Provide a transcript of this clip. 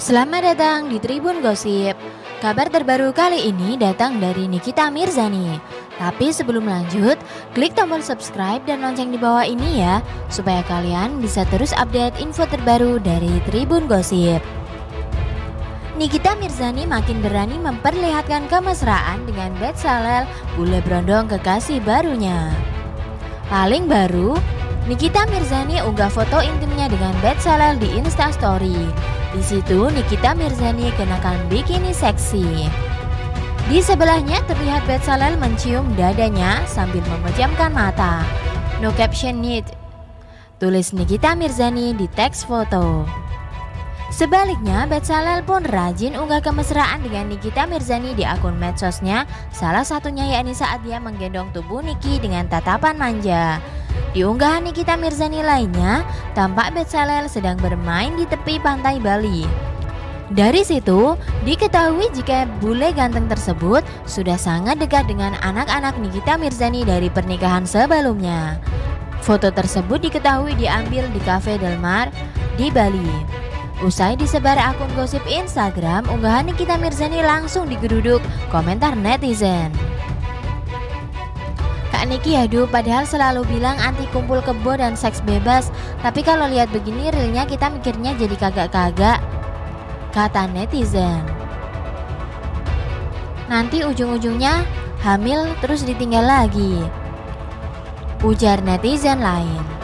Selamat datang di Tribun Gosip. Kabar terbaru kali ini datang dari Nikita Mirzani. Tapi sebelum lanjut, klik tombol subscribe dan lonceng di bawah ini ya, supaya kalian bisa terus update info terbaru dari Tribun Gosip. Nikita Mirzani makin berani memperlihatkan kemesraan dengan Salel, bule brondong kekasih barunya. Paling baru, Nikita Mirzani unggah foto intimnya dengan Salel di Instastory. Di situ Nikita Mirzani kenakan bikini seksi. Di sebelahnya terlihat Betsalel mencium dadanya sambil memejamkan mata. No caption need. Tulis Nikita Mirzani di teks foto. Sebaliknya, Betsalel pun rajin unggah kemesraan dengan Nikita Mirzani di akun medsosnya, salah satunya yakni saat dia menggendong tubuh Niki dengan tatapan manja. Di unggahan Nikita Mirzani lainnya, tampak Betsalel sedang bermain di tepi pantai Bali. Dari situ, diketahui jika bule ganteng tersebut sudah sangat dekat dengan anak-anak Nikita Mirzani dari pernikahan sebelumnya. Foto tersebut diketahui diambil di Cafe Del Mar di Bali. Usai disebar akun gosip Instagram, unggahan Nikita Mirzani langsung digeruduk komentar netizen. Kak Niki aduh padahal selalu bilang anti kumpul kebo dan seks bebas. Tapi kalau lihat begini realnya kita mikirnya jadi kagak-kagak. Kata netizen. Nanti ujung-ujungnya hamil terus ditinggal lagi. Ujar netizen lain